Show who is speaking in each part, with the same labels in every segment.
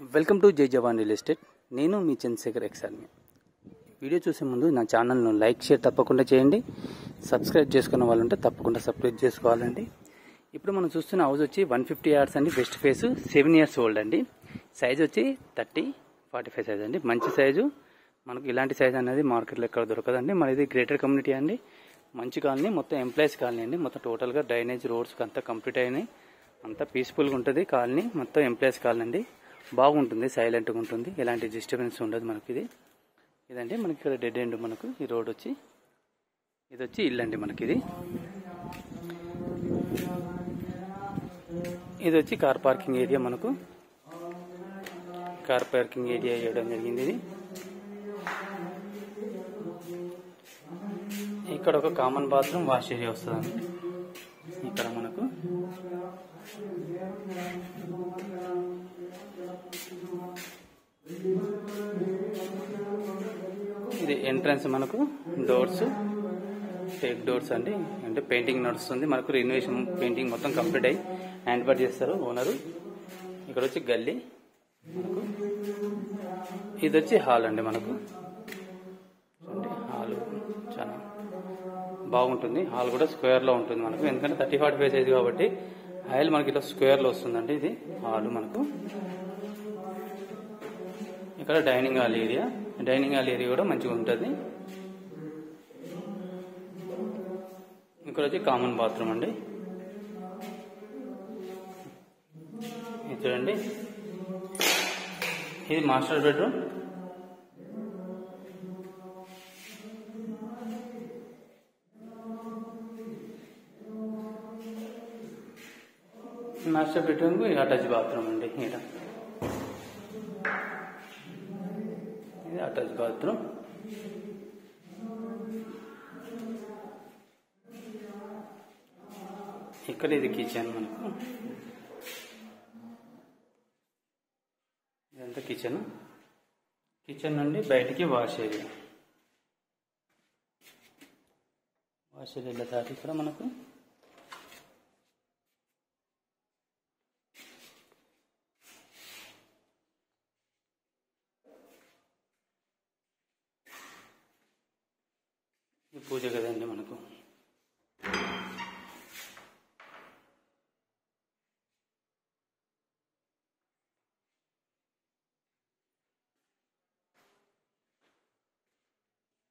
Speaker 1: Welcome to జై జవాన్ real estate. నేను మీ Chandrasekhar ఎక్సార్మి video చూసే ముందు నా ఛానల్ను లైక్ షేర్ తప్పకుండా చేయండి. సబ్స్క్రైబ్ చేసుకున్న వాళ్ళు ఉంటే తప్పకుండా సబ్స్క్రైబ్ చేసుకోవాలండి. ఇప్పుడు మనం చూస్తున్న హౌస్ వచ్చి వన్ ఫిఫ్టీ ఇయర్స్ అండి. West face seven years old అండి. సైజ్ వచ్చి థర్టీ ఫార్టీ ఫైవ్ సైజ్ అండి. మంచి సైజు మనకు ఇలాంటి సైజ్ అనేది మార్కెట్లో ఎక్కడ దొరకదండి. మనది గ్రేటర్ కమ్యూనిటీ అండి. మంచి కాలనీ మొత్తం ఎంప్లాయీస్ కాలనీ అండి. మొత్తం టోటల్గా డ్రైనేజ్ రోడ్స్ అంతా కంప్లీట్ అయినాయి. అంతా పీస్ఫుల్గా ఉంటుంది కాలనీ. మొత్తం ఎంప్లాయీస్ కాలనీ అండి. బాగుంటుంది సైలెంట్గా ఉంటుంది. ఎలాంటి డిస్టర్బెన్స్ ఉండదు మనకి ఇది ఇదండి మనకి ఇక్కడ డెడ్ ఎండ్ మనకు. ఈ రోడ్ వచ్చి ఇది వచ్చి ఇల్లు అండి మనకి ఇది ఇది వచ్చి కార్ పార్కింగ్ ఏరియా మనకు. కార్ పార్కింగ్ ఏరియా వేయడం జరిగింది ఇది. ఇక్కడ ఒక కామన్ బాత్రూమ్ వాష్ ఏరియా వస్తుందండి. ఎంట్రన్స్ మనకు డోర్స్ టేక్ డోర్స్ అండి. అంటే పెయింటింగ్ నడుస్తుంది. మనకు రినోవేషన్ పెయింటింగ్ మొత్తం కంప్లీట్ అయ్యి హ్యాండ్ పర్ చేస్తారు ఓనరు ఇక్కడ వచ్చి గల్లీ. మనకు ఇది వచ్చి హాల్ అండి మనకు. హాల్ చాలా బాగుంటుంది. హాల్ కూడా స్క్వేర్లో ఉంటుంది మనకు. ఎందుకంటే థర్టీ ఫార్టీ ఫైవ్ సైజ్ కాబట్టి హైల్ మనకి ఇట్లా స్క్వేర్లో వస్తుందండి ఇది. హాల్ మనకు. ఇక్కడ dining hall area. Dining hall area కూడా మంచిగా ఉంటుంది. ఇక్కడ వచ్చి కామన్ బాత్రూమ్ అండి. ఇది చూడండి. ఇది master bedroom. Master bedroom attach bathroom అండి ఇక్కడ అటాచ్ బాత్రూమ్ ఇక్కడ ఇది కిచెన్ మనకు. ఇదంతా కిచెన్ కిచెన్ నుండి బయటికి వాష్ ఏరియా వాష్ ఏరియా దాటి ఇక్కడ మనకు? పూజ కదండి మనకు.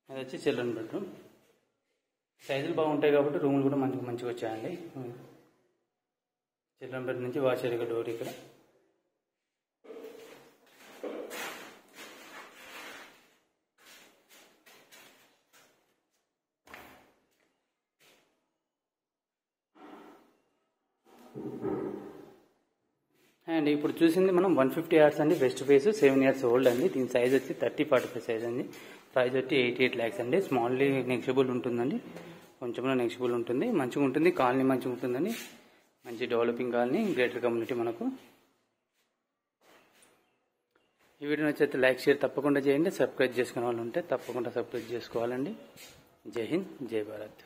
Speaker 1: అది వచ్చి చిల్డ్రన్ బెడ్రూమ్. సైజులు బాగుంటాయి కాబట్టి రూములు కూడా మంచిగా మంచిగా వచ్చాయండి. చిల్డ్రన్ బెడ్ నుంచి వాష్ ఏరియా డోర్ ఇక్కడ. అండ్ ఇప్పుడు చూసింది మనం వన్ ఫిఫ్టీ ఇయర్స్ అండి. West face seven years old అండి. దీని సైజ్ వచ్చి థర్టీ ఫార్టీ ఫైవ్ సైజ్ అండి. ప్రైస్ వచ్చి ఎయిటీ ఎయిట్ ల్యాక్స్ అండి. స్మాల్లీ నెక్సిబుల్ ఉంటుందండి. కొంచెంలో నెక్సిబుల్ ఉంటుంది. మంచిగా ఉంటుంది. కాలనీ మంచిగా ఉంటుందండి. మంచి డెవలపింగ్ కాలనీ గ్రేటర్ కమ్యూనిటీ మనకు. ఈ వీడియో నచ్చితే లైక్ షేర్ తప్పకుండా చేయండి. సబ్స్క్రైబ్ చేసుకునే వాళ్ళు ఉంటే తప్పకుండా సబ్స్క్రైబ్ చేసుకోవాలండి. జై హింద్ జై భారత్.